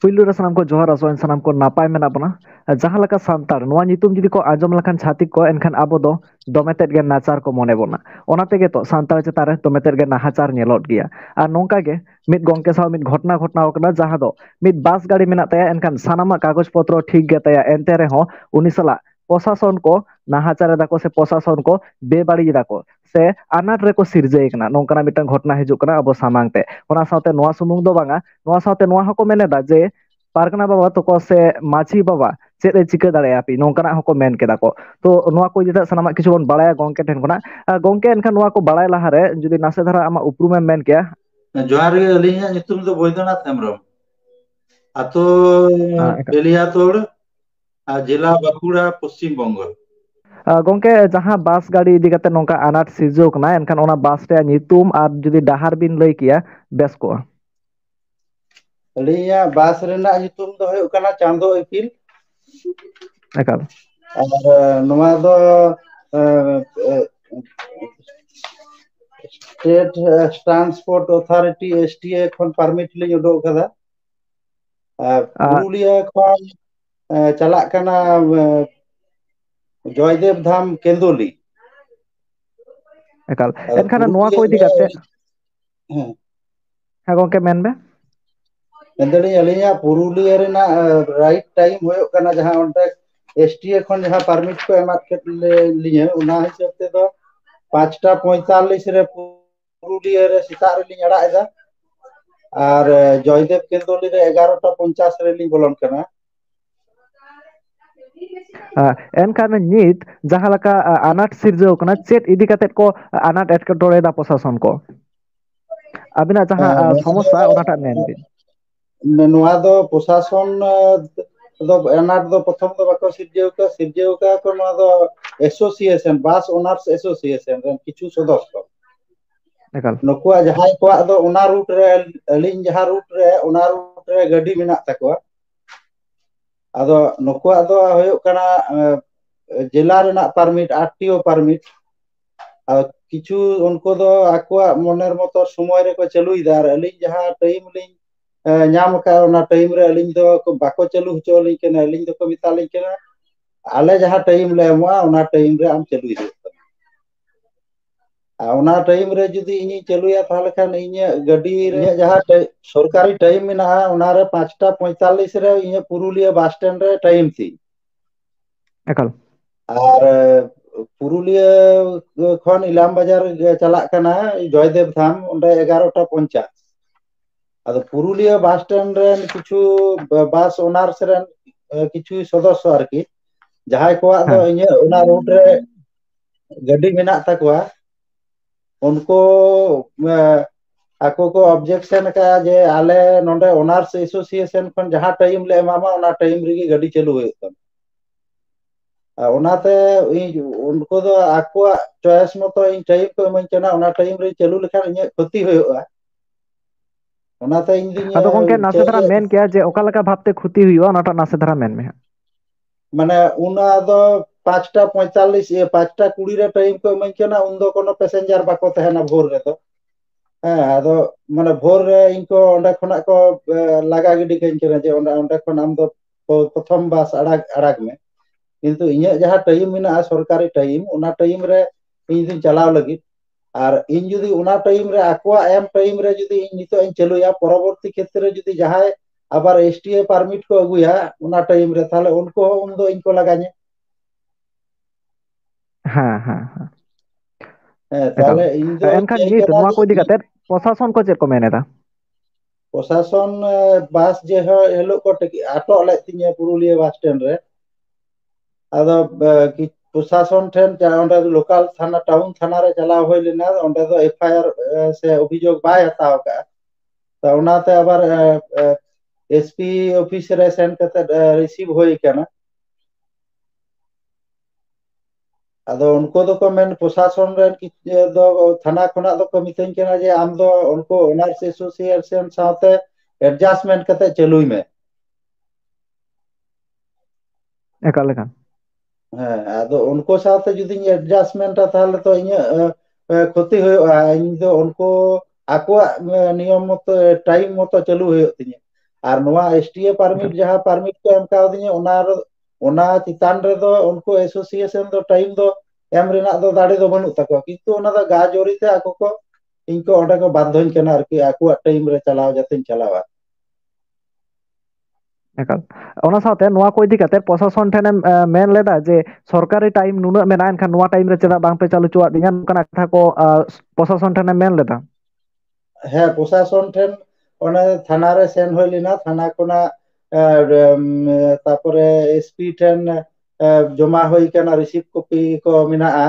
ᱯᱩᱭᱞᱩ ᱨᱮ ᱥᱟᱱᱟᱢ ᱠᱚ ᱡᱚᱦᱟᱨ ᱟᱥᱚᱜ ᱥᱟᱱᱟᱢ ᱠᱚ ᱱᱟᱯᱟᱭ ᱢᱮᱱᱟᱜ ᱵᱚᱱᱟ ᱡᱟᱦᱟᱸ ᱞᱮᱠᱟ ᱥᱟᱱᱛᱟᱲ ᱱᱚᱣᱟ ᱧᱩᱛᱩᱢ ᱡᱩᱫᱤ ᱠᱚ ᱟᱸᱡᱚᱢ ᱞᱮᱠᱷᱟᱱ ᱪᱷᱟᱹᱛᱤᱠ ᱠᱚ ᱮᱱᱠᱷᱟᱱ ᱟᱵᱚ ᱫᱚ ᱫᱚᱢᱮ ᱛᱮᱫ ᱜᱮ ᱱᱟᱪᱟᱨ ᱠᱚ ᱢᱚᱱᱮ ᱵᱚᱱᱟ ᱚᱱᱟ ᱛᱮᱜᱮ ᱛᱚ ᱥᱟᱱᱛᱟᱲ ᱪᱮᱛᱟᱱ ᱨᱮ ᱫᱚᱢᱮ ᱛᱮᱫ ᱜᱮ ᱱᱟᱦᱟᱪᱟᱨ ᱧᱮᱞᱚᱜ ᱜᱮᱭᱟ ᱟᱨ ᱱᱚᱝᱠᱟ ᱜᱮ ᱢᱤᱫ ᱜᱚᱝᱠᱮ ᱥᱟᱶ ᱢᱤᱫ ᱜᱷᱚᱴᱚᱱᱟ ᱜᱷᱚᱴᱟᱣ ᱠᱟᱱᱟ ᱡᱟᱦᱟᱸ ᱫᱚ ᱢᱤᱫ ᱵᱟᱥ ᱜᱟᱹᱰᱤ ᱢᱮᱱᱟᱜ ᱛᱟᱭᱟ ᱮᱱᱠᱷᱟᱱ ᱥᱟᱱᱟᱢᱟᱜ ᱠᱟᱜᱚᱡᱽ ᱯᱚᱛᱨᱚ ᱴᱷᱤᱠ ᱜᱮ ᱛᱟᱭᱟ ᱮᱱᱛᱮ ᱨᱮᱦᱚᱸ ᱩᱱᱤ ᱥᱟᱞᱟᱜ ᱯᱨᱚᱥᱟᱥᱚᱱ ᱠᱚ ᱱᱟᱦᱟᱪᱟᱨ ᱮᱫᱟ ᱠᱚ ᱥᱮ ᱯᱨᱚᱥᱟᱥᱚᱱ ᱠᱚ ᱵᱮᱵᱟᱹᱲᱤᱡ ᱮᱫᱟ ᱠᱚ ᱥᱮ ᱟᱱᱟᱴ ᱨᱮᱠᱚ ᱥᱤᱨᱡᱟᱹᱣ ᱠᱟᱱᱟ ᱱᱚᱝᱠᱟᱱᱟᱜ ᱢᱤᱫᱴᱟᱝ ᱜᱷᱚᱴᱚᱱᱟ ᱦᱤᱡᱩᱜ ᱠᱟᱱᱟ ᱟᱵᱚ ᱥᱟᱢᱟᱝ ᱛᱮ ᱚᱱᱟ ᱥᱟᱶᱛᱮ ᱱᱚᱣᱟ ᱥᱩᱢᱩᱝ ᱫᱚ ᱵᱟᱝᱟ ᱱᱚᱣᱟ ᱥᱟᱶᱛᱮ ᱱᱚᱣᱟ ᱦᱚᱸᱠᱚ ᱢᱮᱱᱮᱫᱟ ᱡᱮ ᱯᱟᱨᱜᱟᱱᱟ ᱵᱟᱵᱟ ᱛᱟᱠᱚ ᱥᱮ ᱢᱟᱺᱡᱷᱤ ᱵᱟᱵᱟ ᱪᱮᱫ ᱮ ᱪᱤᱠᱟᱹ ᱫᱟᱲᱮᱭᱟᱜᱼᱟ ᱱᱚᱝᱠᱟᱱᱟᱜ ᱦᱚᱸᱠᱚ ᱢᱮᱱ ᱠᱮᱫᱟ ᱠᱚ ᱛᱚ ᱱᱚᱣᱟ ᱠᱚ ᱤᱫᱤ ᱥᱟᱱᱟᱢᱟᱜ ᱠᱤᱪᱷᱩ ᱵᱚᱱ ᱵᱟᱲᱟᱭᱟ ᱜᱚᱝᱠᱮ ᱴᱷᱮᱱ ᱠᱷᱚᱱᱟᱜ ᱜᱚᱝᱠᱮ ᱮᱱᱠᱷᱟᱱ ᱱᱚᱣᱟ ᱠᱚ ᱵᱟᱲᱟᱭ ᱞᱟᱦᱟᱨᱮ ᱡᱩᱫᱤ ᱱᱟᱥᱮ ᱫᱷᱟᱨᱟ ᱟᱢᱟᱜ ᱩᱯᱨᱩᱢᱮᱢ ᱢᱮᱱ ᱠᱮᱭᱟ ᱡᱚᱦᱟᱨ ᱜᱮ ᱟᱹᱞᱤᱧᱟᱜ ᱧᱩᱛᱩᱢ ᱫᱚ ᱵᱳᱭᱫᱚᱱᱟᱛᱷ ᱦᱮᱢᱵᱨᱚᱢ ᱟᱛᱳ ᱮᱠᱟᱞ ᱵᱮᱞᱤᱭᱟᱛᱳᱲ ᱟᱨ जिला बाकुड़ा पश्चिम बंग गंके जहाँ बस गाड़ी इदीते नौका अनाट सिजोक ना एनखान ओना बस रे नितुम आर जदि डहार बिन लई किया बेस को लिया बस रेना नितुम दो तो होयकना चांदो अपील एकाल। और नोमा दो स्टेट ट्रांसपोर्ट अथॉरिटी एसटीए खन परमिट लई उडो कदा। पुरुलिया खन ᱪᱟᱞᱟᱜ ᱠᱟᱱᱟ ᱡᱚᱭᱫᱮᱵ ᱫᱷᱟᱢ ᱠᱮᱸᱫᱩᱞᱤ ᱮᱠᱟᱞ ᱟᱫᱚ ᱮᱱᱠᱷᱟᱱ ᱱᱚᱣᱟ ᱯᱩᱨᱩᱞᱤᱭᱟᱹ ᱠᱚ ᱤᱫᱤ ᱨᱮ ᱠᱟᱛᱮᱜ ᱦᱮᱸ ᱦᱮᱸ ᱜᱚᱝᱠᱮ ᱢᱮᱱ ᱢᱮ ᱢᱮᱱᱫᱟᱞᱤᱧ ᱟᱹᱞᱤᱧᱟᱜ ᱯᱩᱨᱩᱞᱤᱭᱟᱹ ᱨᱮᱱᱟᱜ ᱨᱟᱭᱤᱴ ᱴᱟᱭᱤᱢ ᱦᱩᱭᱩᱜ ᱠᱟᱱᱟ ᱡᱟᱦᱟᱸ ᱚᱸᱰᱮ ᱮᱥ ᱴᱤ ᱮ ᱠᱷᱚᱱ ᱡᱟᱦᱟᱸ ᱯᱟᱨᱢᱤᱴ ᱠᱚ ᱮᱢᱟᱜ ᱠᱮᱫ ᱞᱤᱧᱟᱹ ᱚᱱᱟ ᱦᱤᱥᱟᱹᱵ ᱛᱮᱫᱚ ᱯᱟᱸᱪᱴᱟ ᱯᱚᱸᱭᱛᱟᱞᱞᱤᱥ ᱨᱮ ᱯᱩᱨᱩᱞᱤᱭᱟᱹ ᱨᱮ ᱥᱮᱛᱟᱜ ᱨᱮᱞᱤᱧ ᱟᱲᱟᱜ ᱮᱫᱟ ᱟᱨ ᱡᱚᱭᱫᱮᱵ ᱠᱮᱱᱫᱚᱞᱤ ᱨᱮ ᱮᱜᱟᱨᱚᱴᱟ ᱯᱚᱧᱪᱟᱥ ᱨᱮᱞᱤᱧ ᱵᱚᱞᱚᱱ ᱠᱟᱱᱟ ᱮᱱᱠᱷᱟᱱ ᱱᱤᱛ ᱡᱟᱦᱟᱸ ᱞᱮᱠᱟ ᱟᱱᱟᱴ ᱥᱤᱨᱡᱟᱹᱣ ᱠᱟᱱᱟ ᱪᱮᱫ ᱤᱫᱤ ᱠᱟᱛᱮᱫ ᱠᱚ ᱟᱱᱟᱴ ᱮᱴᱠᱮᱴᱚᱬᱮᱭᱫᱟ ᱯᱨᱚᱥᱟᱥᱚᱱ ᱠᱚ ᱟᱵᱤᱱᱟᱜ ᱡᱟᱦᱟᱸ ᱱᱚᱣᱟ ᱥᱚᱢᱚᱥᱥᱟ ᱚᱱᱟᱴᱟᱜ ᱢᱮᱱ ᱵᱤᱱ ᱱᱚᱣᱟ ᱫᱚ ᱯᱨᱚᱥᱟᱥᱚᱱ ᱫᱚ ᱟᱱᱟᱴ ᱫᱚ ᱯᱨᱚᱛᱷᱚᱢ ᱫᱚ ᱵᱟᱠᱚ ᱥᱤᱨᱡᱟᱹᱣ ᱠᱟᱜᱼᱟ ᱥᱤᱨᱡᱟᱹᱣ ᱠᱟᱜᱼᱟ ᱠᱚ ᱱᱚᱣᱟ ᱫᱚ ᱮᱥᱳᱥᱤᱭᱮᱥᱚᱱ ᱵᱟᱥ ᱚᱱᱟᱨᱥ ᱮᱥᱳᱥᱤᱭᱮᱥᱚᱱ ᱨᱮᱱ ᱠᱤᱪᱷᱩ ᱥᱚᱫᱚᱥᱥᱚ ᱮᱠᱟᱞ ᱱᱩᱠᱩᱣᱟᱜ ᱡᱟᱦᱟᱸᱭ ᱠᱚᱣᱟᱜ ᱫᱚ ᱚᱱᱟ ᱨᱩᱴ ᱨᱮ ᱟᱹᱞᱤᱧ ᱡᱟᱦᱟᱸ ᱨᱩᱴ ᱨᱮ ᱚᱱᱟ ᱨᱩᱴ ᱨᱮ ᱜᱟᱹᱰᱤ ᱢᱮᱱᱟᱜ ᱛᱟᱠᱚᱣᱟ ᱟᱫᱚ ᱱᱩᱠᱩᱣᱟᱜ ᱫᱚ ᱦᱩᱭᱩᱜ ᱠᱟᱱᱟ ᱡᱮᱞᱟ ᱨᱮᱱᱟᱜ ᱯᱟᱨᱢᱤᱴ ᱟᱨ ᱴᱤ ᱳ ᱯᱟᱨᱢᱤᱴ ᱟᱨ ᱠᱤᱪᱷᱩ ᱩᱱᱠᱩ ᱫᱚ ᱟᱠᱚᱣᱟᱜ ᱢᱚᱱᱮᱨ ᱢᱚᱛᱚ ᱥᱚᱢᱚᱭ ᱨᱮᱠᱚ ᱪᱟᱹᱞᱩᱭᱮᱫᱟ ᱟᱨ ᱟᱹᱞᱤᱧ ᱡᱟᱦᱟᱸ ᱴᱟᱭᱤᱢ ᱞᱤᱧ ᱧᱟᱢ ᱟᱠᱟᱫ ᱚᱱᱟ ᱴᱟᱭᱤᱢ ᱨᱮ ᱟᱹᱞᱤᱧ ᱫᱚ ᱵᱟᱠᱚ ᱪᱟᱹᱞᱩ ᱦᱚᱪᱚ ᱟᱞᱤᱧ ᱠᱟᱱᱟ ᱟᱹᱞᱤᱧ ᱫᱚᱠᱚ ᱢᱮᱛᱟᱞᱤᱧ ᱠᱟᱱᱟ ᱟᱞᱮ ᱡᱟᱦᱟᱸ ᱴᱟᱭᱤᱢ ᱞᱮ ᱮᱢᱚᱜᱼᱟ ᱚᱱᱟ ᱴᱟᱭᱤᱢ ᱨᱮ ᱟᱢ ᱪᱟᱹᱞᱩᱭ ᱦᱩᱭᱩᱜ ᱛᱟᱢᱟ ᱟᱨ ᱚᱱᱟ ᱴᱟᱭᱤᱢ ᱨᱮ ᱡᱩᱫᱤ ᱤᱧᱤᱧ ᱪᱟᱹᱞᱩᱭᱟ ᱛᱟᱦᱚᱞᱮ ᱠᱷᱟᱱ ᱤᱧᱟᱹᱜ ᱜᱟᱹᱰᱤ ᱨᱮ ᱤᱧᱟᱹᱜ ᱡᱟᱦᱟᱸ ᱥᱚᱨᱠᱟᱨᱤ ᱴᱟᱭᱤᱢ ᱢᱮᱱᱟᱜᱼᱟ ᱚᱱᱟᱨᱮ ᱯᱟᱸᱪᱴᱟ ᱯᱚᱸᱭᱛᱟᱞᱞᱤᱥ ᱨᱮ ᱤᱧᱟᱹᱜ ᱯᱩᱨᱩᱞᱤᱭᱟᱹ ᱵᱟᱥ ᱥᱴᱮᱱᱰ ᱨᱮ ᱴᱟᱭᱤᱢ ᱛᱤᱧ ᱮᱠᱟᱞ ᱟᱨ ᱯᱩᱨᱩᱞᱤᱭᱟᱹ ᱠᱷᱚᱱ ᱤᱞᱟᱢ ᱵᱟᱡᱟᱨ ᱪᱟᱞᱟᱜ ᱠᱟᱱᱟ ᱡᱚᱭᱫᱮᱵ ᱫᱷᱟᱢ ᱚᱸᱰᱮ ᱮᱜᱟᱨᱚᱴᱟ ᱯᱚᱧᱪᱟᱥ ᱟᱫᱚ ᱯᱩᱨᱩᱞᱤᱭᱟᱹ ᱵᱟᱥ ᱥᱴᱮᱱᱰ ᱨᱮᱱ ᱠᱤᱪᱷᱩ ᱵᱟᱥ ᱚᱱᱟᱨᱥ ᱨᱮᱱ ᱠᱤᱪᱷᱩ ᱥᱚᱫᱚᱥᱥᱚ ᱟᱨᱠᱤ ᱡᱟᱦᱟᱸᱭ ᱠᱚᱣᱟᱜ ᱫᱚ ᱦᱮᱸ ᱤᱧᱟᱹᱜ ᱚᱱᱟ ᱨᱩᱴ ᱨᱮ ᱜᱟᱹᱰᱤ ᱢᱮᱱᱟᱜ ᱛᱟᱠᱚᱣᱟ उनको आको को ऑब्जेक्शन का जे आले नोंडे ओनर्स एसोसिएशन खन जहाँ टाइम ले मामा ओना टाइम रे गाड़ी चालू होय तन ओनाते उनको तो आको चॉइस मो तो इन टाइम को मन चना ओना टाइम रे चालू लेखा इन क्षति होय ओनाते इन दिन हाँ, तो कोन के नासे धरा मेन क्या जे ओकालका भाबते क्षति हुई ओनाटा नासे धरा मेन में माने उना तो पाँचटा पैंतालिस पाँचटा कूड़ी टाइम को इमाना उन पेसेंजार बाको भोर तो। हाँ मैं भोर को लगा गिडी कहीं तो प्रथम बास अड़ाग अड़ाग में। किंतु इं जहाँ टाइम मे सरकारी टाइम टाइम रे इन चलाव लगे। और इन जुदी टाइम रे आकुआ एम टाइम रे जुदी इन नितो चलूया परवर्ती क्षेत्र रे जुदी जहाँ आबार एसटीए परमिट को अगुया टाइम रे ताहले उनको उन दो इनको लगाने। হ্যাঁ হ্যাঁ হ্যাঁ তাহলে এনখান জি তোমা কই দিকাতে প্রশাসন কো চেক মেনেদা প্রশাসন বাস যে হেলো কো আটো লে তিনে পুরুলিয়া বাস স্ট্যান্ড রে আদা কি প্রশাসন ঠেন অন্ডে লোকাল থানা টাউন থানা রে চালাও হই লেনা অন্ডে তো এফআইআর সে অভিযোগ বাই হাতাও কা তা ওনাতে আবার এসপি অফিস রে সেন্ড করতে রিসিভ হই কেনা ᱟᱫᱚ ᱯᱨᱚᱥᱟᱥᱚᱱ ᱴᱷᱮᱱ ᱚᱸᱰᱮ ᱞᱳᱠᱟᱞ ᱛᱷᱟᱱᱟ ᱴᱟᱣᱩᱱ ᱛᱷᱟᱱᱟ ᱨᱮ ᱪᱟᱞᱟᱣ ᱦᱩᱭ ᱞᱮᱱᱟ ᱚᱸᱰᱮ ᱫᱚ ᱮᱯ ᱟᱭ ᱟᱨ ᱥᱮ ᱚᱵᱷᱤᱡᱳᱜᱽ ᱵᱟᱭ ᱦᱟᱛᱟᱣ ᱟᱠᱟᱫᱼᱟ ᱚᱱᱟᱛᱮ ᱟᱵᱟᱨ ᱮᱥ ᱯᱤ ᱚᱯᱷᱤᱥ ᱨᱮ ᱥᱮᱱ ᱠᱟᱛᱮᱫ ᱨᱤᱥᱤᱵᱷ ᱦᱩᱭ ᱟᱠᱟᱱᱟ ᱟᱫᱚ ᱩᱱᱠᱩ ᱫᱚᱠᱚ ᱢᱮᱱ ᱯᱨᱚᱥᱟᱥᱚᱱ ᱨᱮᱱ ᱫᱚ ᱛᱷᱟᱱᱟ ᱠᱷᱚᱱᱟᱜ ᱫᱚᱠᱚ ᱢᱤᱛᱟᱹᱧ ᱠᱟᱱᱟ ᱡᱮ ᱟᱢ ᱫᱚ ᱩᱱᱠᱩ ᱚᱱᱟᱨᱥ ᱮᱥᱳᱥᱤᱭᱮᱥᱚᱱ ᱥᱟᱶᱛᱮ ᱮᱰᱡᱟᱥᱴᱢᱮᱱᱴ ᱠᱟᱛᱮᱜ ᱪᱟᱹᱞᱩᱭ ᱢᱮ ᱮᱠᱟᱞ ᱮᱠᱟᱞ ᱦᱮᱸ ᱟᱫᱚ ᱩᱱᱠᱩ ᱥᱟᱶᱛᱮ ᱡᱩᱫᱤᱧ ᱮᱰᱡᱟᱥᱴᱢᱮᱱᱴᱟ ᱛᱟᱦᱚᱞᱮ ᱛᱚ ᱤᱧᱟᱹᱜ ᱠᱷᱚᱛᱤ ᱦᱩᱭᱩᱜᱼᱟ ᱤᱧ ᱫᱚ ᱩᱱᱠᱩ ᱟᱠᱚᱣᱟᱜ ᱱᱤᱭᱚᱢ ᱢᱚᱛᱚ ᱴᱟᱭᱤᱢ ᱢᱚᱛᱚ ᱪᱟᱹᱞᱩ ᱦᱩᱭᱩᱜ ᱛᱤᱧᱟᱹ ᱟᱨ ᱱᱚᱣᱟ ᱮᱥᱴᱤᱮ ᱯᱟᱨᱢᱤᱴ ᱡᱟᱦᱟᱸ ᱯᱟᱨᱢᱤᱴ ᱠᱚ ᱮᱢ ᱠᱟᱣᱫᱤᱧᱟ ᱚᱱᱟ ᱚᱱᱟ ᱪᱮᱛᱟᱱ ᱨᱮᱫᱚ ᱩᱱᱠᱩ ᱮᱥᱳᱥᱤᱭᱮᱥᱚᱱ ᱫᱚ ᱴᱟᱭᱤᱢ ᱫᱚ ᱮᱢ ᱨᱮᱱᱟᱜ ᱫᱚ ᱫᱟᱲᱮ ᱫᱚ ᱵᱟᱹᱱᱩᱜ ᱛᱟᱠᱚᱣᱟ ᱠᱤᱱᱛᱩ ᱚᱱᱟ ᱫᱚ ᱜᱟ ᱡᱚᱲᱤᱛᱮ ᱟᱠᱚ ᱠᱚ ᱤᱧ ᱠᱚ ᱚᱸᱰᱮ ᱠᱚ ᱵᱟᱫᱽᱫᱷᱚᱧ ᱠᱟᱱᱟ ᱟᱨᱠᱤ ᱟᱠᱚᱣᱟᱜ ᱴᱟᱭᱤᱢ ᱨᱮ ᱪᱟᱞᱟᱣ ᱡᱟᱛᱮᱧ ᱪᱟᱞᱟᱣᱟ ᱮᱠᱟᱞ ᱚᱱᱟ ᱥᱟᱶᱛᱮ ᱱᱚᱣᱟ ᱠᱚ ᱤᱫᱤ ᱠᱟᱛᱮ ᱯᱨᱚᱥᱟᱥᱚᱱ ᱴᱷᱮᱱᱮᱢ ᱢᱮᱱ ᱞᱮᱫᱟ ᱡᱮ ᱥᱚᱨᱠᱟᱨᱤ ᱴᱟᱭᱤᱢ ᱱᱩᱱᱟᱹᱜ ᱢᱮᱱᱟᱜᱼᱟ ᱮᱱᱠᱷᱟᱱ ᱱᱚᱣᱟ ᱴᱟᱭᱤᱢ ᱨᱮ ᱪᱮᱫᱟᱜ ᱵᱟᱝᱯᱮ ᱪᱟᱞᱩ ᱦᱚᱪᱚᱣᱟᱜ ᱞᱤᱧᱟ ᱱᱚᱝᱠᱟᱱᱟᱜ ᱠᱟᱛᱷᱟ ᱠᱚ ᱯᱨᱚᱥᱟᱥᱚᱱ ᱴᱷᱮᱱᱮ ᱢᱮᱱ ᱞᱮᱫᱟ ᱦᱮᱸ ᱯᱨᱚᱥᱟᱥᱚᱱ ᱴᱷᱮᱱ ᱚᱱᱮ ᱛᱷᱟᱱᱟ ᱨᱮ ᱥᱮᱱ ᱦᱩᱭ ᱞᱮᱱᱟ ᱛᱷᱟᱱᱟ ᱠᱷᱚᱱᱟᱜ ᱛᱟᱯᱚᱨᱮ ᱮᱥᱯᱤ ᱴᱷᱮᱱ ᱡᱚᱢᱟ ᱦᱩᱭ ᱟᱠᱟᱱᱟ ᱨᱤᱥᱤᱵᱷ ᱠᱚᱯᱤ ᱠᱚ ᱢᱮᱱᱟᱜᱼᱟ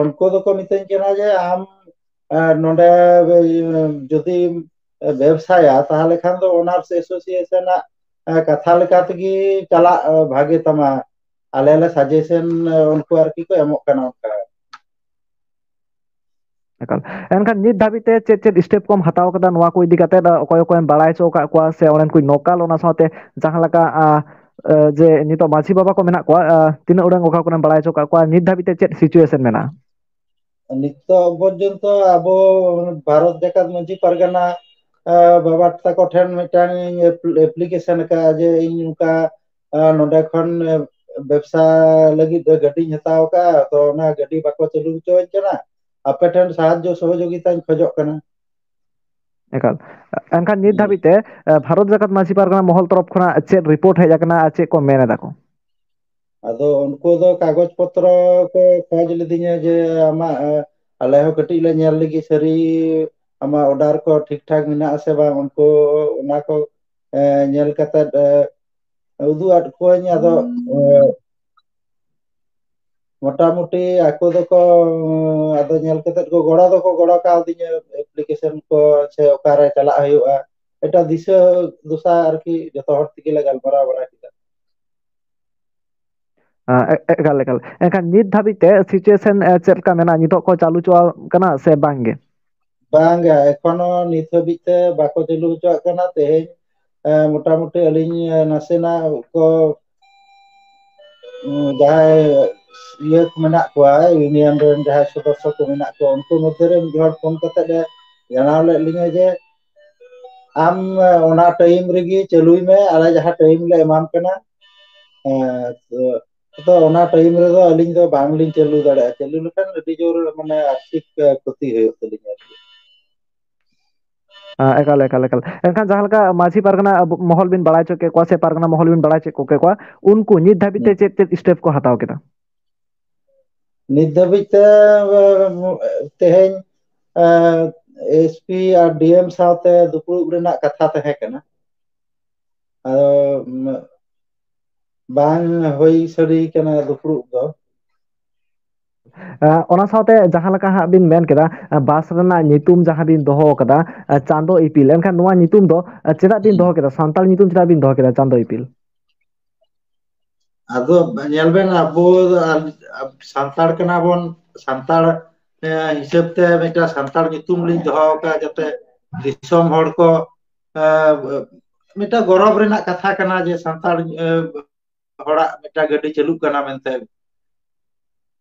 ᱩᱱᱠᱩ ᱫᱚᱠᱚ ᱢᱤᱛᱟᱹᱧ ᱠᱟᱱᱟ ᱡᱮ ᱟᱢ ᱱᱚᱰᱮ ᱡᱩᱫᱤᱢ ᱵᱮᱵᱥᱟᱭᱟ ᱛᱟᱦᱚᱞᱮ ᱠᱷᱟᱱ ᱫᱚ ᱚᱱᱟᱨᱥ ᱮᱥᱳᱥᱤᱭᱮᱥᱚᱱᱟᱜ ᱠᱟᱛᱷᱟ ᱞᱮᱠᱟ ᱛᱮᱜᱮ ᱪᱟᱞᱟᱜ ᱵᱷᱟᱜᱮ ᱛᱟᱢᱟ ᱟᱞᱮ ᱞᱮ ᱥᱟᱡᱮᱥᱚᱱ ᱩᱱᱠᱩ ᱟᱨᱠᱤ ᱠᱚ ᱮᱢᱚᱜ ᱠᱟᱱᱟ ᱚᱱᱠᱟ ᱮᱠᱟᱞ ᱮᱱᱠᱷᱟᱱ ᱱᱤᱛ ᱫᱷᱟᱹᱵᱤᱡ ᱛᱮ ᱪᱮᱫ ᱪᱮᱫ ᱥᱴᱮᱯ ᱠᱚᱢ ᱦᱟᱛᱟᱣ ᱟᱠᱟᱫᱟ ᱱᱚᱣᱟ ᱠᱚ ᱤᱫᱤ ᱠᱟᱛᱮᱫ ᱚᱠᱚᱭ ᱚᱠᱚᱭᱮᱢ ᱵᱟᱲᱟᱭ ᱦᱚᱪᱚ ᱟᱠᱟᱫ ᱠᱚᱣᱟ ᱥᱮ ᱚᱸᱰᱮᱱ ᱠᱚ ᱱᱳᱠᱟᱞ ᱚᱱᱟ ᱥᱟᱶᱛᱮ ᱡᱟᱦᱟᱸ ᱞᱮᱠᱟ ᱡᱮ ᱱᱤᱛᱚᱜ ᱢᱟᱺᱡᱷᱤ ᱵᱟᱵᱟ ᱠᱚ ᱢᱮᱱᱟᱜ ᱠᱚᱣᱟ ᱛᱤᱱᱟᱹᱜ ᱩᱰᱟᱝ ᱚᱠᱟ ᱠᱚᱨᱮᱢ ᱵᱟᱲᱟᱭ ᱦᱚᱪᱚ ᱠᱟᱜ ᱠᱚᱣᱟ ᱱᱤᱛ ᱫᱷᱟᱹᱵᱤᱡ ᱛᱮ ᱪᱮᱫ ᱥᱤᱪᱩᱭᱮᱥᱚᱱ ᱢᱮᱱᱟᱜᱼᱟ ᱱᱤᱛᱚᱜ ᱯᱚᱨᱡᱚᱱᱛᱚ ᱟᱵᱚ ᱵᱷᱟᱨᱚᱛ ᱡᱟᱠᱟᱛ ᱢᱟᱺᱡᱷᱤ ᱯᱟᱨᱜᱟᱱᱟ ᱵᱟᱵᱟ ᱛᱟᱠᱚ ᱴᱷᱮᱱ ᱢᱤᱫᱴᱟᱝ ᱮᱯᱞᱤᱠᱮᱥᱚᱱ ᱟᱠᱟᱫᱼᱟ ᱡᱮ ᱤᱧ ᱱᱚᱝᱠᱟ ᱱᱚᱰᱮ ᱠᱷᱚᱱ ᱵᱮᱵᱥᱟ ᱞᱟᱹᱜᱤᱫ ᱫᱚ ᱜᱟᱹᱰᱤᱧ ᱦᱟᱛᱟᱣ ᱟᱠᱟᱫᱼᱟ ᱛᱚ ᱚᱱᱟ ᱜᱟᱹᱰᱤ ᱵᱟᱠᱚ ᱪᱟᱹᱞᱩ ᱦᱚᱪᱚᱣᱟᱹᱧ ᱠᱟᱱᱟ ᱟᱯᱮ ᱴᱷᱮᱱ ᱥᱟᱦᱟᱡᱚ ᱥᱚᱦᱚᱡᱳᱜᱤᱛᱟᱧ ᱠᱷᱚᱡᱚᱜ ᱠᱟᱱᱟ ᱮᱠᱟᱞ ᱮᱱᱠᱷᱟᱱ ᱱᱤᱛ ᱫᱷᱟᱹᱵᱤᱡ ᱛᱮ ᱵᱷᱟᱨᱚᱛ ᱡᱟᱠᱟᱛ ᱢᱟᱺᱡᱷᱤ ᱯᱟᱨᱜᱟᱱᱟ ᱢᱚᱦᱚᱞ ᱛᱚᱨᱚᱯ ᱠᱷᱚᱱᱟᱜ ᱪᱮᱫ ᱨᱤᱯᱳᱨᱴ ᱦᱮᱡ ᱟᱠᱟᱱᱟ ᱟᱨ ᱪᱮᱫ ᱠᱚ ᱢᱮᱱ ᱮᱫᱟ ᱠᱚ ᱟᱫᱚ ᱩᱱᱠᱩ ᱫᱚ ᱠᱟᱜᱚᱡᱽ ᱯᱚᱛᱨᱚ ᱠᱚ ᱠᱷᱚᱡ ᱞᱤᱫᱤᱧᱟ ᱡᱮ ᱟᱢᱟᱜ ᱟᱞᱮ ᱦᱚᱸ ᱠᱟᱹᱴᱤᱡ ᱞᱮ ᱧᱮᱞ ᱞᱮᱜᱮ ᱥᱟᱹᱨᱤ ᱟᱢᱟᱜ ᱚᱰᱟᱨ ᱠᱚ ᱴᱷᱤᱠ ᱴᱷᱟᱠ ᱢᱮᱱᱟᱜ ᱟᱥᱮ ᱵᱟᱝ ᱩᱱᱠᱩ ᱚᱱᱟ ᱠᱚ ᱧᱮᱞ ᱠᱟᱛᱮᱫ ᱩᱫᱩᱜ ᱟᱫ ᱠᱚᱣᱟᱧ ᱟᱫᱚ ᱢᱚᱴᱟᱢᱩᱴᱤ ᱟᱠᱚ ᱫᱚᱠᱚ ᱟᱫᱚ ᱧᱮᱞ ᱠᱟᱛᱮᱫ ᱠᱚ ᱜᱚᱲᱚ ᱫᱚᱠᱚ ᱜᱚᱲᱚ ᱠᱟᱣᱫᱤᱧᱟ ᱮᱯᱞᱤᱠᱮᱥᱚᱱ ᱠᱚ ᱥᱮ ᱚᱠᱟᱨᱮ ᱪᱟᱞᱟᱜ ᱦᱩᱭᱩᱜᱼᱟ ᱮᱴᱟᱜ ᱫᱤᱥᱟᱹ ᱫᱚᱥᱟ ᱟᱨᱠᱤ ᱡᱚᱛᱚ ᱦᱚᱲ ᱛᱮᱜᱮ ᱜᱟᱞᱢᱟᱨᱟᱣ ᱵᱟᱲᱟ ᱠᱮᱫᱟ ᱮᱠᱟᱞ ᱮᱠᱟᱞ ᱮᱱᱠᱷᱟᱱ ᱱᱤᱛ ᱫᱷᱟᱹᱵᱤᱡ ᱛᱮ ᱥᱤᱪᱩᱭᱮᱥᱚᱱ ᱪᱮᱫ ᱞᱮᱠᱟ ᱢᱮᱱᱟᱜᱼᱟ ᱱᱤᱛᱚᱜ ᱠᱚ ᱪᱟᱞᱩ ᱦᱚᱪᱚ ᱠᱟᱱᱟ ᱥᱮ ᱵᱟᱝᱜᱮ ᱵᱟᱝ ᱜᱮ ᱮᱠᱷᱚᱱᱳ ᱱᱤᱛ ᱦᱟᱹᱵᱤᱡ ᱛᱮ ᱵᱟᱠᱚ ᱪᱟᱹᱞᱩ ᱦᱚᱪᱚᱣᱟᱜ ᱠᱟᱱᱟ ᱛᱮᱦᱮᱧ ᱢᱚᱴᱟᱢᱩᱴᱤ ᱟᱹᱞᱤᱧ ᱱᱟᱥᱮᱱᱟᱜ ᱠᱚ ᱡᱟᱦᱟᱸᱭ ᱤᱭᱟᱹ ᱠᱚ ᱢᱮᱱᱟᱜ ᱠᱚᱣᱟ ᱤᱭᱩᱱᱤᱭᱚᱱ ᱨᱮᱱ ᱡᱟᱦᱟᱸᱭ ᱥᱚᱫᱚᱥᱥᱚ ᱠᱚ ᱢᱮᱱᱟᱜ ᱠᱚᱣᱟ ᱩᱱᱠᱩ ᱢᱚᱫᱽᱫᱷᱮᱨᱮ ᱢᱤᱫ ᱦᱚᱲ ᱯᱷᱳᱱ ᱠᱟᱛᱮᱫ ᱮ ᱡᱟᱱᱟᱣ ᱞᱮᱫ ᱞᱤᱧᱟᱹ ᱡᱮ ᱟᱢ ᱚᱱᱟ ᱴᱟᱭᱤᱢ ᱨᱮᱜᱮ ᱪᱟᱹᱞᱩᱭ ᱢᱮ ᱟᱞᱮ ᱡᱟᱦᱟᱸ ᱴᱟᱭᱤᱢ ᱞᱮ ᱮᱢᱟᱢ ᱠᱟᱱᱟ ᱦᱮᱸ ᱟᱫᱚ ᱚᱱᱟ ᱴᱟᱭᱤᱢ ᱨᱮᱫᱚ ᱟᱹᱞᱤᱧ ᱫᱚ ᱵᱟᱝᱞᱤᱧ ᱪᱟᱹᱞᱩ ᱫᱟᱲᱮᱭᱟᱜᱼᱟ ᱪᱟᱹᱞᱩ ᱞᱮᱠᱷᱟᱱ ᱟᱹᱰᱤ ᱡᱳᱨ ᱢᱟᱱᱮ ᱟᱨᱛᱷᱤᱠ ᱠᱷᱚᱛᱤ ᱦᱩᱭᱩᱜ ᱛᱟᱹᱞᱤᱧᱟ ᱟᱨᱠᱤ ᱮᱠᱟᱞ ᱮᱠᱟᱞ ᱮᱠᱟᱞ ᱮᱱᱠᱷᱟᱱ ᱡᱟᱦᱟᱸ ᱞᱮᱠᱟ ᱢᱟᱺᱡᱷᱤ ᱯᱟᱨᱜᱟᱱᱟ ᱢᱚᱦᱚᱞ ᱵᱤᱱ ᱵᱟᱲᱟᱭ ᱦᱚᱪᱚ ᱠᱮᱫ ᱠᱚᱣᱟ ᱥᱮ ᱯᱟᱨᱜᱟᱱᱟ ᱢᱚᱦᱚᱞ ᱵᱤᱱ ᱵᱟᱲᱟᱭ ᱦᱚᱪᱚ ᱠᱮ ᱠᱚᱣᱟ ᱩᱱᱠᱩ ᱱᱤᱛ ᱫᱷᱟᱹᱵᱤᱡ ᱛᱮ ᱪᱮᱫ ᱪᱮᱫ ᱥᱴᱮᱯ ᱠᱚ ᱦᱟᱛᱟᱣ ᱠᱮᱫᱟ ᱱᱤᱛ ᱫᱷᱟᱹᱵᱤᱡ ᱛᱮ ᱛᱮᱦᱮᱧ ᱮᱥ ᱯᱤ ᱟᱨ ᱰᱤ ᱮᱢ ᱥᱟᱶᱛᱮ ᱫᱩᱯᱲᱩᱵ ᱨᱮᱱᱟᱜ ᱠᱟᱛᱷᱟ ᱛᱟᱦᱮᱸ ᱠᱟᱱᱟ ᱟᱫᱚ ᱵᱟᱝ ᱦᱩᱭ ᱥᱟᱹᱨᱤ ᱠᱟᱱᱟ ᱫᱩᱯᱲᱩᱵ ᱫᱚ ᱚᱱᱟ ᱥᱟᱶᱛᱮ ᱡᱟᱦᱟᱸ ᱞᱮᱠᱟ ᱦᱟᱸᱜ ᱵᱤᱱ ᱢᱮᱱ ᱠᱮᱫᱟ ᱵᱟᱥ ᱨᱮᱱᱟᱜ ᱧᱩᱛᱩᱢ ᱡᱟᱦᱟᱸ ᱵᱤᱱ ᱫᱚᱦᱚ ᱟᱠᱟᱫᱟ ᱪᱟᱸᱫᱳ ᱤᱯᱤᱞ ᱮᱱᱠᱷᱟᱱ ᱱᱚᱣᱟ ᱧᱩᱛᱩᱢ ᱫᱚ ᱪᱮᱫᱟᱜ ᱵᱤᱱ ᱫᱚᱦᱚ ᱠᱮᱫᱟ ᱥᱟᱱᱛᱟᱲ ᱧᱩᱛᱩᱢ ᱪᱮᱫᱟᱜ ᱵᱤᱱ ᱫᱚᱦᱚ ᱠᱮᱫᱟ ᱪᱟᱸᱫᱳ ᱤᱯᱤᱞ ᱟᱫᱚ ᱧᱮᱞ ᱵᱮᱱ ᱟᱵᱚ ᱥᱟᱱᱛᱟᱲ ᱠᱟᱱᱟ ᱵᱚᱱ ᱥᱟᱱᱛᱟᱲ ᱦᱤᱥᱟᱹᱵ ᱛᱮ ᱢᱤᱫᱴᱟᱝ ᱥᱟᱱᱛᱟᱲ ᱧᱩᱛᱩᱢ ᱞᱤᱧ ᱫᱚᱦᱚ ᱟᱠᱟᱫᱼᱟ ᱡᱟᱛᱮ ᱫᱤᱥᱚᱢ ᱦᱚᱲ ᱠᱚ ᱢᱤᱫᱴᱟᱝ ᱜᱚᱨᱚᱵ ᱨᱮᱱᱟᱜ ᱠᱟᱛᱷᱟ ᱠᱟᱱᱟ ᱡᱮ ᱥᱟᱱᱛᱟᱲ ᱦᱚᱲᱟᱜ ᱢᱤᱫᱴᱟᱝ ᱜᱟᱹᱰᱤ ᱪᱟᱹᱞᱩᱜ ᱠᱟᱱᱟ ᱢᱮᱱᱛᱮ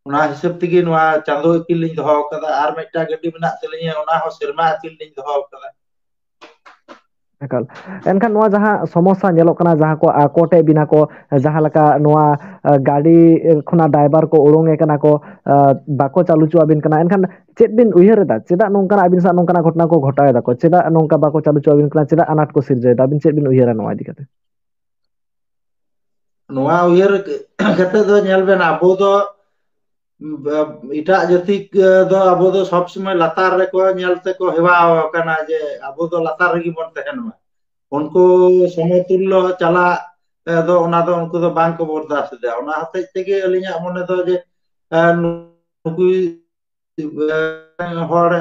ᱚᱱᱟ ᱦᱤᱥᱟᱹᱵ ᱛᱮᱜᱮ ᱱᱚᱣᱟ ᱪᱟᱸᱫᱳ ᱤᱯᱤᱞ ᱞᱤᱧ ᱫᱚᱦᱚ ᱟᱠᱟᱫᱟ ᱟᱨ ᱢᱤᱫᱴᱟᱝ ᱜᱟᱹᱰᱤ ᱢᱮᱱᱟᱜ ᱛᱟᱹᱞᱤᱧᱟ ᱚᱱᱟ ᱦᱚᱸ ᱥᱮᱨᱢᱟ ᱤᱯᱤᱞ ᱞᱤᱧ ᱫᱚᱦᱚ ᱟᱠᱟᱫᱟ ᱮᱠᱟᱞ ᱮᱱᱠᱷᱟᱱ ᱱᱚᱣᱟ ᱡᱟᱦᱟᱸ ᱥᱚᱢᱚᱥᱥᱟ ᱧᱮᱞᱚᱜ ᱠᱟᱱᱟ ᱡᱟᱦᱟᱸ ᱠᱚ ᱟᱠᱚᱴ ᱮᱫ ᱵᱮᱱᱟ ᱠᱚ ᱡᱟᱦᱟᱸ ᱞᱮᱠᱟ ᱱᱚᱣᱟ ᱜᱟᱹᱰᱤ ᱠᱷᱚᱱᱟᱜ ᱰᱨᱟᱭᱵᱷᱟᱨ ᱠᱚ ᱩᱰᱩᱝ ᱮ ᱠᱟᱱᱟ ᱠᱚ ᱵᱟᱠᱚ ᱪᱟᱞᱩ ᱦᱚᱪᱚᱣᱟᱵᱤᱱ ᱠᱟᱱᱟ ᱮᱱᱠᱷᱟᱱ ᱪᱮᱫ ᱵᱤᱱ ᱩᱭᱦᱟᱹᱨ ᱮᱫᱟ ᱪᱮᱫᱟᱜ ᱱᱚᱝᱠᱟᱱᱟᱜ ᱟᱵᱤᱱ ᱥᱟᱶ ᱱᱚᱝᱠᱟᱱᱟᱜ ᱜᱷᱚᱴᱚᱱᱟ ᱠᱚ ᱜᱷᱚᱴᱟᱣ ᱮᱫᱟ ᱪᱮᱫᱟᱜ ᱱᱚᱝᱠᱟ ᱵᱟᱠᱚ ᱪᱟᱞᱩ ᱦᱚᱪᱚᱣᱟᱵᱤᱱ ᱠᱟᱱᱟ ᱪᱮᱫᱟᱜ ᱟᱱᱟᱴ ᱠᱚ ᱥᱤᱨᱡᱟᱹᱣ ᱮᱫᱟ ᱟᱵᱤᱱ ᱪᱮᱫ ᱵᱤᱱ ᱩᱭᱦᱟᱹᱨᱟ ᱱᱚᱣᱟ ᱤᱫᱤ ᱠᱟᱛᱮ ᱱᱚᱣᱟ ᱩᱭᱦᱟᱹᱨ ᱠᱟᱛᱮᱫ ᱫᱚ ᱧᱮᱞ ᱵᱮᱱ ᱟᱵᱚ ᱫᱚ ᱮᱴᱟᱜ ᱡᱟᱹᱛᱤ ᱫᱚ ᱟᱵᱚ ᱫᱚ ᱥᱚᱵᱽ ᱥᱚᱢᱚᱭ ᱞᱟᱛᱟᱨ ᱨᱮᱠᱚ ᱧᱮᱞ ᱛᱮᱠᱚ ᱦᱮᱣᱟ ᱟᱠᱟᱱᱟ ᱡᱮ ᱟᱵᱚ ᱫᱚ ᱞᱟᱛᱟᱨ ᱨᱮᱜᱮ ᱵᱚᱱ ᱛᱟᱦᱮᱱ ᱢᱟ ᱩᱱᱠᱩ ᱥᱚᱢᱚ ᱛᱩᱞᱞᱚ ᱪᱟᱞᱟᱜ ᱫᱚ ᱚᱱᱟ ᱫᱚ ᱩᱱᱠᱩ ᱫᱚ ᱵᱟᱝᱠᱚ ᱵᱚᱨᱫᱟᱥ ᱮᱫᱟ ᱚᱱᱟ ᱦᱚᱛᱮᱡ ᱛᱮᱜᱮ ᱟᱹᱞᱤᱧᱟᱜ ᱢᱚᱱᱮ ᱫᱚ ᱡᱮ ᱱᱩᱠᱩ ᱦᱚᱲ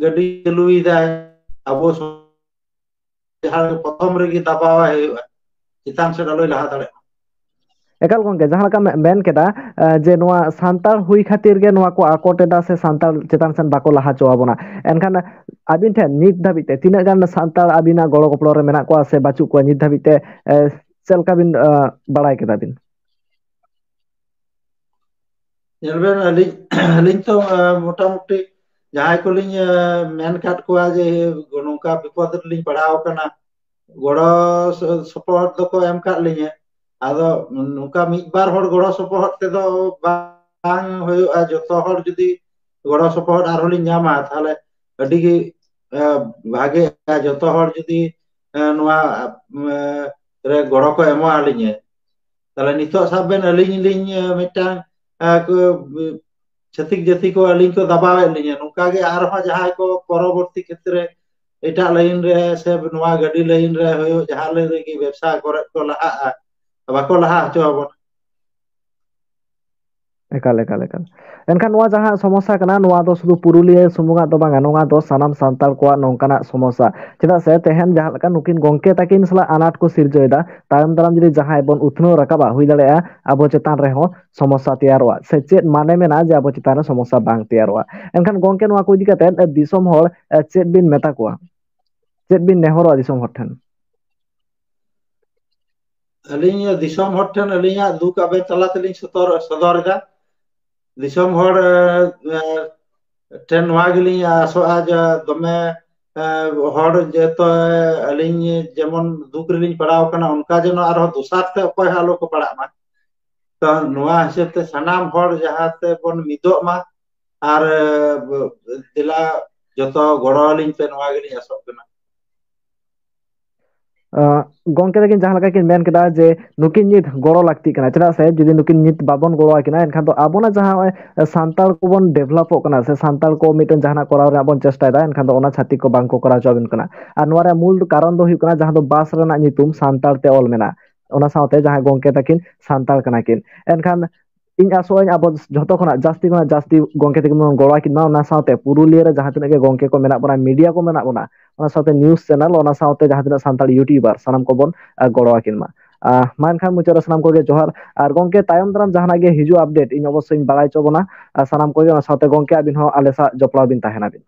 ᱜᱟᱹᱰᱤ ᱪᱟᱹᱞᱩᱭᱮᱫᱟᱭ ᱟᱵᱚ ᱡᱟᱦᱟᱸ ᱯᱨᱚᱛᱷᱚᱢ ᱨᱮᱜᱮ ᱫᱟᱵᱟᱣᱟᱭ ᱦᱩᱭᱩᱜᱼᱟ ᱪᱮᱛᱟᱱ ᱥᱮᱫ ᱟᱞᱚᱭ ᱞᱟᱦᱟ ᱫᱟᱲᱮᱭᱟᱜ ᱮᱠᱟᱞ ᱜᱚᱝᱠᱮ ᱡᱟᱦᱟᱸ ᱞᱮᱠᱟᱢ ᱢᱮᱱ ᱠᱮᱫᱟ ᱡᱮ ᱱᱚᱣᱟ ᱥᱟᱱᱛᱟᱲ ᱦᱩᱭ ᱠᱷᱟᱹᱛᱤᱨ ᱜᱮ ᱱᱚᱣᱟ ᱠᱚ ᱟᱠᱚᱴ ᱮᱫᱟ ᱥᱮ ᱥᱟᱱᱛᱟᱲ ᱪᱮᱛᱟᱱ ᱥᱮᱱ ᱵᱟᱠᱚ ᱞᱟᱦᱟ ᱦᱚᱪᱚ ᱟᱵᱚᱱᱟ ᱮᱱᱠᱷᱟᱱ ᱟᱵᱤᱱ ᱴᱷᱮᱱ ᱱᱤᱛ ᱫᱷᱟᱹᱵᱤᱡ ᱛᱮ ᱛᱤᱱᱟᱹᱜ ᱜᱟᱱ ᱥᱟᱱᱛᱟᱲ ᱟᱵᱤᱱᱟᱜ ᱜᱚᱲᱚ ᱜᱚᱯᱚᱲᱚ ᱨᱮ ᱢᱮᱱᱟᱜ ᱠᱚᱣᱟ ᱥᱮ ᱵᱟᱪᱩᱜ ᱠᱚᱣᱟ ᱱᱤᱛ ᱫᱷᱟᱹᱵᱤᱡ ᱛᱮ ᱪᱮᱫ ᱞᱮᱠᱟ ᱵᱤᱱ ᱵᱟᱲᱟᱭ ᱠᱮᱫᱟ ᱵᱤᱱ ᱧᱮᱞ ᱵᱮᱱ ᱟᱹᱞᱤᱧ ᱟᱹᱞᱤᱧ ᱛᱚ ᱢᱚᱴᱟᱢᱩᱴᱤ ᱡᱟᱦᱟᱸᱭ ᱠᱚᱞᱤᱧ ᱢᱮᱱ ᱟᱠᱟᱫ ᱠᱚᱣᱟ ᱡᱮ ᱱᱚᱝᱠᱟ ᱵᱤᱯᱚᱫ ᱨᱮᱞᱤᱧ ᱯᱟᱲᱟᱣ ᱟᱠᱟᱱᱟ ᱜᱚᱲᱚ ᱥᱚᱯᱚᱦᱚᱫ ᱫᱚᱠᱚ ᱮᱢ ᱠᱟᱜ ᱞᱤᱧᱟᱹ ᱟᱫᱚ ᱱᱚᱝᱠᱟ ᱢᱤᱫ ᱵᱟᱨ ᱦᱚᱲ ᱜᱚᱲᱚ ᱥᱚᱯᱚᱦᱚᱫ ᱛᱮᱫᱚ ᱵᱟᱝ ᱦᱩᱭᱩᱜᱼᱟ ᱡᱚᱛᱚ ᱦᱚᱲ ᱡᱩᱫᱤ ᱜᱚᱲᱚ ᱥᱚᱯᱚᱦᱚᱫ ᱟᱨᱦᱚᱸ ᱞᱤᱧ ᱧᱟᱢᱟ ᱛᱟᱦᱚᱞᱮ ᱟᱹᱰᱤᱜᱮ ᱵᱷᱟᱜᱮᱜᱼᱟ ᱡᱚᱛᱚ ᱦᱚᱲ ᱡᱩᱫᱤ ᱱᱚᱣᱟ ᱨᱮ ᱜᱚᱲᱚ ᱠᱚ ᱮᱢᱟ ᱟᱹᱞᱤᱧᱟᱹ ᱛᱟᱦᱞᱮ ᱱᱤᱛᱚᱜ ᱥᱟᱵ ᱵᱮᱱ ᱟᱹᱞᱤᱧ ᱞᱤᱧ ᱢᱤᱫᱴᱟᱝ ᱪᱷᱟᱹᱛᱤᱠ ᱡᱟᱹᱛᱤ ᱠᱚ ᱟᱹᱞᱤᱧ ᱠᱚ ᱫᱟᱵᱟᱣᱮᱫ ᱞᱤᱧᱟᱹ ᱱᱚᱝᱠᱟ ᱜᱮ ᱟᱨᱦᱚᱸ ᱡᱟᱦᱟᱸᱭ ᱠᱚ ᱯᱚᱨᱚᱵᱚᱨᱛᱤ ᱠᱷᱮᱛᱨᱮ ᱮᱴᱟᱜ ᱞᱟᱭᱤᱱ ᱨᱮ ᱥᱮ ᱱᱚᱣᱟ ᱜᱟᱹᱰᱤ ᱞᱟᱭᱤᱱ ᱨᱮ ᱦᱩᱭᱩᱜ ᱡᱟᱦᱟᱸ ᱨᱮᱜᱮ ᱵᱮᱵᱽᱥᱟ ᱠᱚᱨᱮ ᱠᱚ ᱞᱟᱦᱟᱜᱼᱟ ᱵᱟᱠᱚ ᱞᱟᱦᱟ ᱦᱚᱪᱚ ᱟᱵᱚᱱ ᱮᱠᱟᱞ ᱮᱠᱟᱞ ᱮᱠᱟᱞ ᱮᱱᱠᱷᱟᱱ ᱱᱚᱣᱟ ᱡᱟᱦᱟᱸ ᱥᱚᱢᱚᱥᱥᱟ ᱠᱟᱱᱟ ᱱᱚᱣᱟ ᱫᱚ ᱥᱩᱫᱩ ᱯᱩᱨᱩᱞᱤᱭᱟᱹ ᱥᱩᱢᱩᱝᱟᱜ ᱫᱚ ᱵᱟᱝᱟ ᱱᱚᱣᱟ ᱫᱚ ᱥᱟᱱᱟᱢ ᱥᱟᱱᱛᱟᱲ ᱠᱚᱣᱟᱜ ᱱᱚᱝᱠᱟᱱᱟᱜ ᱥᱚᱢᱚᱥᱥᱟ ᱪᱮᱫᱟᱜ ᱥᱮ ᱛᱮᱦᱮᱧ ᱡᱟᱦᱟᱸ ᱞᱮᱠᱟ ᱱᱩᱠᱤᱱ ᱜᱚᱝᱠᱮ ᱛᱟᱹᱠᱤᱱ ᱥᱟᱞᱟᱜ ᱟᱱᱟᱴ ᱠᱚ ᱥᱤᱨᱡᱟᱹᱣᱮᱫᱟ ᱛᱟᱭᱚᱢ ᱫᱟᱨᱟᱢ ᱡᱩᱫᱤ ᱡᱟᱦᱟᱸᱭ ᱵᱚᱱ ᱩᱛᱱᱟᱹᱣ ᱨᱟᱠᱟᱵᱟ ᱦᱩᱭ ᱫᱟᱲᱮᱭᱟᱜᱼᱟ ᱟᱵᱚ ᱪᱮᱛᱟᱱ ᱨᱮᱦᱚᱸ ᱥᱚᱢᱚᱥᱥᱟ ᱛᱮᱭᱟᱨᱚᱜᱼᱟ ᱥᱮ ᱪᱮᱫ ᱢᱟᱱᱮ ᱢᱮᱱᱟᱜᱼᱟ ᱡᱮ ᱟᱵᱚ ᱪᱮᱛᱟᱱ ᱨᱮ ᱥᱚᱢᱚᱥᱥᱟ ᱵᱟᱝ ᱛᱮᱭᱟᱨᱚᱜᱼᱟ ᱮᱱᱠᱷᱟᱱ ᱜᱚᱝᱠᱮ ᱱᱚᱣᱟ ᱠᱚ ᱤᱫᱤ ᱠᱟᱛᱮᱫ ᱫᱤᱥᱚᱢ ᱦᱚᱲ ᱪᱮᱫ ᱵᱤᱱ ᱢᱮᱛᱟ ᱠᱚᱣᱟ ᱪᱮᱫ ᱵᱤᱱ ᱱᱮᱦᱚᱨᱚᱜᱼᱟ ᱫᱤᱥᱚᱢ ᱦᱚᱲ ᱴᱷᱮᱱ ᱟᱹᱞᱤᱧ ᱫᱤᱥᱚᱢ ᱦᱚᱲ ᱴᱷᱮᱱ ᱟᱹᱞᱤᱧᱟᱜ ᱫᱩᱠ ᱟᱵᱮᱱ ᱛᱟᱞᱟ ᱛᱮᱞᱤᱧ ᱥᱚᱫᱚᱨ ᱥᱚᱫᱚᱨ ᱮᱫᱟ ᱫᱤᱥᱚᱢ ᱦᱚᱲ ᱴᱷᱮᱱ ᱱᱚᱣᱟ ᱜᱮᱞᱤᱧ ᱟᱥᱚᱜᱼᱟ ᱡᱮ ᱫᱚᱢᱮ ᱦᱚᱲ ᱡᱮᱦᱮᱛᱩ ᱟᱹᱞᱤᱧ ᱡᱮᱢᱚᱱ ᱫᱩᱠ ᱨᱮᱞᱤᱧ ᱯᱟᱲᱟᱣ ᱠᱟᱱᱟ ᱚᱱᱠᱟ ᱡᱮᱱᱚ ᱟᱨᱦᱚᱸ ᱫᱚᱥᱟᱨ ᱛᱮ ᱚᱠᱚᱭ ᱦᱚᱸ ᱟᱞᱚ ᱠᱚ ᱯᱟᱲᱟᱜ ᱢᱟ ᱛᱚ ᱱᱚᱣᱟ ᱦᱤᱥᱟᱹᱵ ᱛᱮ ᱥᱟᱱᱟᱢ ᱦᱚᱲ ᱡᱟᱦᱟᱸ ᱛᱮᱵᱚᱱ ᱢᱤᱫᱚᱜ ᱢᱟ ᱟᱨ ᱫᱮᱞᱟ ᱡᱚᱛᱚ ᱜᱚᱲᱚ ᱟᱹᱞᱤᱧ ᱯᱮ ᱱᱚᱣᱟ ᱜᱮᱞᱤᱧ ᱟᱥᱚᱜ ᱠᱟᱱᱟ ᱜᱚᱝᱠᱮ ᱛᱟᱹᱠᱤᱱ ᱡᱟᱦᱟᱸ ᱞᱮᱠᱟ ᱠᱤᱱ ᱢᱮᱱ ᱠᱮᱫᱟ ᱡᱮ ᱱᱩᱠᱤᱱ ᱱᱤᱛ ᱜᱚᱲᱚ ᱞᱟᱹᱠᱛᱤᱜ ᱠᱟᱱᱟ ᱪᱮᱫᱟᱜ ᱥᱮ ᱡᱩᱫᱤ ᱱᱩᱠᱤᱱ ᱱᱤᱛ ᱵᱟᱵᱚᱱ ᱜᱚᱲᱚᱣᱟᱠᱤᱱᱟ ᱮᱱᱠᱷᱟᱱ ᱫᱚ ᱟᱵᱚᱱᱟᱜ ᱡᱟᱦᱟᱸ ᱱᱚᱜᱼᱚᱭ ᱥᱟᱱᱛᱟᱲ ᱠᱚᱵᱚᱱ ᱰᱮᱵᱷᱞᱚᱯᱚᱜ ᱠᱟᱱᱟ ᱥᱮ ᱥᱟᱱᱛᱟᱲ ᱠᱚ ᱢᱤᱫᱴᱮᱱ ᱡᱟᱦᱟᱱᱟᱜ ᱠᱚᱨᱟᱣ ᱨᱮᱱᱟᱜ ᱵᱚᱱ ᱪᱮᱥᱴᱟᱭᱮᱫᱟ ᱮᱱᱠᱷᱟᱱ ᱫᱚ ᱚᱱᱟ ᱪᱷᱟᱹᱛᱤᱠ ᱠᱚ ᱵᱟᱝ ᱠᱚ ᱠᱚᱨᱟᱣ ᱦᱚᱪᱚᱣᱟᱵᱚᱱ ᱠᱟᱱᱟ ᱟᱨ ᱱᱚᱣᱟ ᱨᱮᱭᱟᱜ ᱢᱩᱞ ᱠᱟᱨᱚᱱ ᱫᱚ ᱦᱩᱭᱩᱜ ᱠᱟᱱᱟ ᱡᱟᱦᱟᱸ ᱫᱚ ᱵᱟᱥ ᱨᱮᱱᱟᱜ ᱧᱩᱛᱩᱢ ᱥᱟᱱᱛᱟᱲ ᱛᱮ ᱚᱞ ᱢᱮᱱᱟᱜᱼᱟ ᱚᱱᱟ ᱥᱟᱶᱛᱮ ᱡᱟᱦᱟᱸᱭ ᱜᱚᱝᱠᱮ ᱛᱟᱹᱠᱤᱱ ᱥᱟᱱᱛᱟᱲ ᱠᱟᱱᱟ ᱠᱤᱱ ᱮᱱᱠᱷᱟᱱ ᱤᱧ ᱟᱥᱚᱜ ᱟᱹᱧ ᱟᱵᱚ ᱡᱷᱚᱛᱚ ᱠᱷᱚᱱᱟᱜ ᱡᱟᱹᱥᱛᱤ ᱠᱷᱚᱱᱟᱜ ᱡᱟᱹᱥᱛᱤ ᱜᱚᱝᱠᱮ ᱛᱟᱠᱤᱱ ᱵᱚᱱ ᱜᱚᱲᱚ ᱟᱠᱤᱱ ᱢᱟ ᱚᱱᱟ ᱥᱟᱶᱛᱮ ᱯᱩᱨᱩᱞᱤᱭᱟᱹ ᱨᱮ ᱡᱟᱦᱟᱸ ᱛᱤᱱᱟᱹᱜ ᱜᱮ ᱜᱚᱝᱠᱮ ᱠᱚ ᱢᱮᱱᱟᱜ ᱵᱚᱱᱟ ᱢᱤᱰᱤᱭᱟ ᱠᱚ ᱢᱮᱱᱟᱜ ᱵᱚᱱᱟ ᱚᱱᱟ ᱥᱟᱶᱛᱮ ᱱᱤᱭᱩᱡ ᱪᱮᱱᱮᱞ ᱚᱱᱟ ᱥᱟᱶᱛᱮ ᱡᱟᱦᱟᱸ ᱛᱤᱱᱟᱹᱜ ᱥᱟᱱᱛᱟᱲ ᱤᱭᱩᱴᱩᱵᱟᱨ ᱥᱟᱱᱟᱢ ᱠᱚᱵᱚᱱ ᱜᱚᱲᱚ ᱟᱠᱤᱱ ᱢᱟ ᱢᱟ ᱮᱱᱠᱷᱟᱱ ᱢᱩᱪᱟᱹᱫ ᱨᱮ ᱥᱟᱱᱟᱢ ᱠᱚᱜᱮ ᱡᱚᱦᱟᱨ ᱟᱨ ᱜᱚᱝᱠᱮ ᱛᱟᱭᱚᱢ ᱫᱟᱨᱟᱢ ᱡᱟᱦᱟᱱᱟᱜ ᱜᱮ ᱦᱤᱡᱩᱜ ᱟᱯᱰᱮᱴ ᱤᱧ ᱚᱵᱚᱥᱥᱳᱧ ᱵᱟᱲᱟᱭ ᱦᱚᱪᱚ ᱵᱚᱱᱟ ᱟᱨ ᱥᱟᱱᱟᱢ ᱠᱚᱜᱮ ᱚᱱᱟ ᱥᱟᱶᱛᱮ ᱜᱚᱝᱠᱮ ᱟᱵᱤᱱ ᱦᱚᱸ ᱟᱞᱮ ᱥᱟᱶ ᱡᱚᱯᱲᱟᱣ ᱵᱤᱱ ᱛᱟᱦᱮᱱᱟᱵᱤᱱ